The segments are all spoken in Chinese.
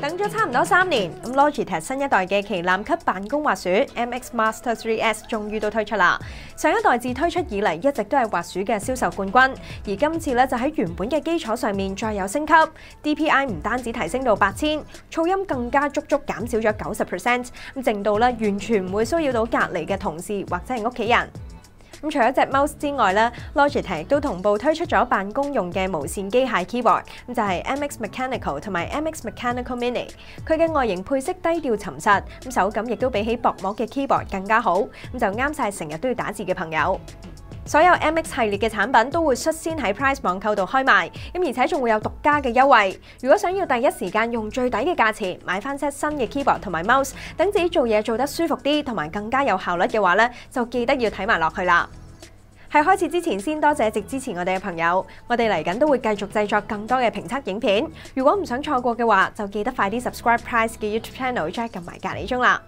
等咗差唔多三年，咁 Logitech 新一代嘅旗艦級辦公滑鼠 MX Master 3S 终於都推出啦。上一代自推出以嚟一直都係滑鼠嘅銷售冠軍，而今次咧就喺原本嘅基礎上面再有升級，DPI 唔單止提升到八千，噪音更加足足減少咗九十 percent，咁靜到咧完全唔會騷擾到隔離嘅同事或者係屋企人。咁除咗隻 mouse 之外咧，Logitech 都同步推出咗辦公用嘅無線機械 keyboard，咁就係 MX Mechanical 同埋 MX Mechanical Mini。佢嘅外形配色低調沉實，咁手感亦都比起薄膜嘅 keyboard 更加好，咁就啱晒成日都要打字嘅朋友。所有 MX 系列嘅產品都會率先喺 Price 網購度開賣，咁而且仲會有獨家嘅優惠。如果想要第一時間用最抵嘅價錢買翻 set 新嘅 keyboard 同埋 mouse，等自己做嘢做得舒服啲，同埋更加有效率嘅話咧，就記得要睇埋落去啦。喺開始之前，先多謝一直支持我哋嘅朋友。我哋嚟緊都會繼續製作更多嘅評測影片。如果唔想錯過嘅話，就記得快啲 subscribe Price 嘅 YouTube channel，再撳埋隔離鐘啦。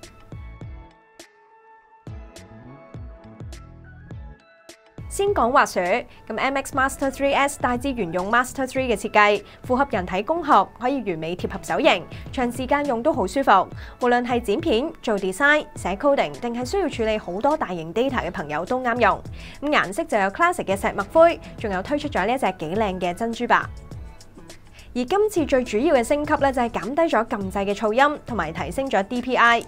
先講滑雪，咁 MX Master 3S 大致沿用 Master 3嘅設計，符合人體工學，可以完美貼合手型，長時間用都好舒服。無論係剪片、做 design、寫 coding，定係需要處理好多大型 data 嘅朋友都啱用。咁顏色就有 classic 嘅石墨灰，仲有推出咗呢一隻幾靚嘅珍珠白。而今次最主要嘅升級咧，就係減低咗撳掣嘅噪音，同埋提升咗 DPI。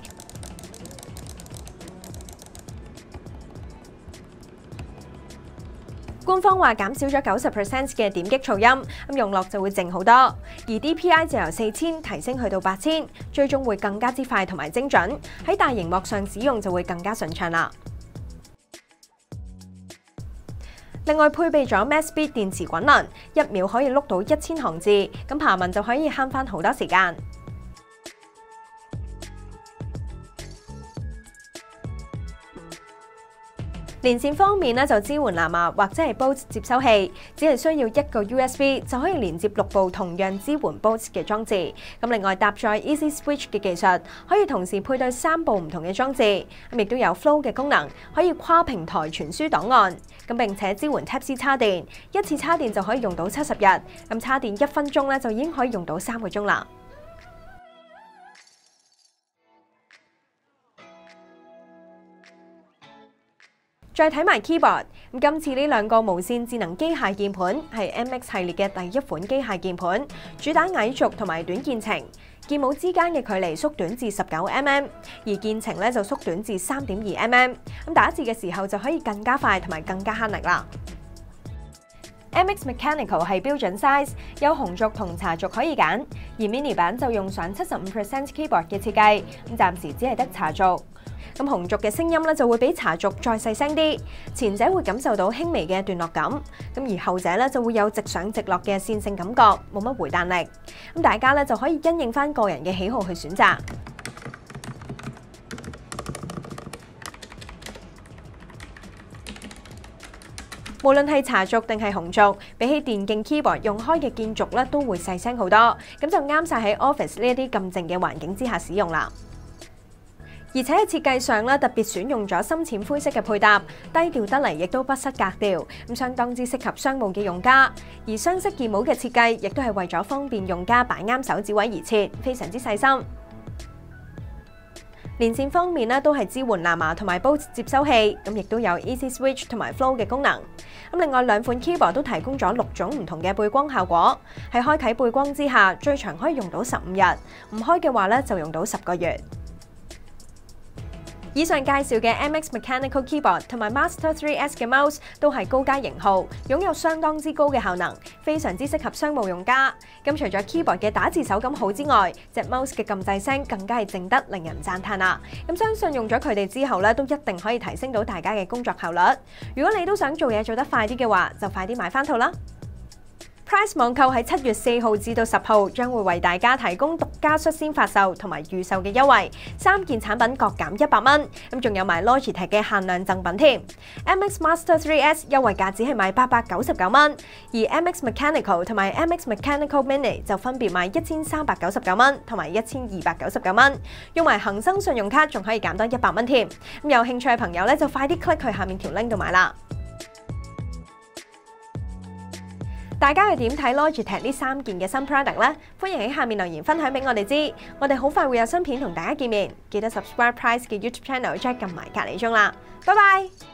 官方話減少咗九十 percent 嘅點擊噪音，咁用落就會靜好多。而 DPI 就由四千提升去到八千，最終會更加之快同埋精準，喺大熒幕上使用就會更加順暢啦。另外配備咗 Max Speed 電池滾輪，一秒可以碌到一千行字，咁爬文就可以慳翻好多時間。連線方面咧就支援藍牙或者系 Bose 接收器，只係需要一個 USB 就可以連接六部同樣支援 Bose 嘅裝置。咁另外搭載 Easy Switch 嘅技術，可以同時配對三部唔同嘅裝置。咁亦都有 Flow 嘅功能，可以跨平台傳輸檔案。咁並且支援 Type C 插電，一次插電就可以用到七十日。咁插電一分鐘咧就已經可以用到三個鐘啦。再睇埋 keyboard，咁今次呢兩個無線智能機械鍵盤係 MX 系列嘅第一款機械鍵盤，主打矮軸同埋短鍵程，鍵帽之間嘅距離縮短至十九 mm，而鍵程咧就縮短至三點二 mm，咁打字嘅時候就可以更加快同埋更加慳力啦。MX Mechanical 係標準 size，有紅軸同茶軸可以揀，而 mini 版就用上七十五 percent keyboard 嘅設計，咁暫時只係得茶軸。咁紅軸嘅聲音咧就會比茶軸再細聲啲，前者會感受到輕微嘅段落感，咁而後者咧就會有直上直落嘅線性感覺，冇乜回彈力。咁大家咧就可以因應翻個人嘅喜好去選擇。無論係茶軸定係紅軸，比起電競 keyboard 用開嘅鍵軸咧都會細聲好多，咁就啱晒喺 office 呢一啲咁靜嘅環境之下使用啦。而且喺設計上咧，特別選用咗深淺灰色嘅配搭，低調得嚟，亦都不失格調，咁相當之適合商務嘅用家。而雙色鍵帽嘅設計，亦都係為咗方便用家擺啱手指位而設，非常之細心。連線方面咧，都係支援藍牙同埋 Bose 接收器，咁亦都有 Easy Switch 同埋 Flow 嘅功能。咁另外兩款 keyboard 都提供咗六種唔同嘅背光效果，喺開啟背光之下，最長可以用到十五日，唔開嘅話咧就用到十個月。以上介紹嘅 MX Mechanical Keyboard 同埋 Master 3S 嘅 Mouse 都係高階型號，擁有相當之高嘅效能，非常之適合商務用家。咁除咗 Keyboard 嘅打字手感好之外，隻 Mouse 嘅撳掣聲更加係靜得令人讚嘆啦。咁相信用咗佢哋之後咧，都一定可以提升到大家嘅工作效率。如果你都想做嘢做得快啲嘅話，就快啲買翻套啦！Price 網購喺七月四號至到十號將會為大家提供獨家率先發售同埋預售嘅優惠，三件產品各減一百蚊，咁仲有埋 Logitech 嘅限量贈品添。MX Master 3S 優惠價只係賣八百九十九蚊，而 MX Mechanical 同埋 MX Mechanical Mini 就分別賣一千三百九十九蚊同埋一千二百九十九蚊，用埋恒生信用卡仲可以減多一百蚊添。咁有興趣嘅朋友咧就快啲 click 去下面條 link 度買啦。大家係點睇 Logitech 呢三件嘅新 product 呢？歡迎喺下面留言分享俾我哋知。我哋好快會有新片同大家見面，記得 subscribe Price 嘅 YouTube channel，check 撳埋隔離鐘啦。拜拜。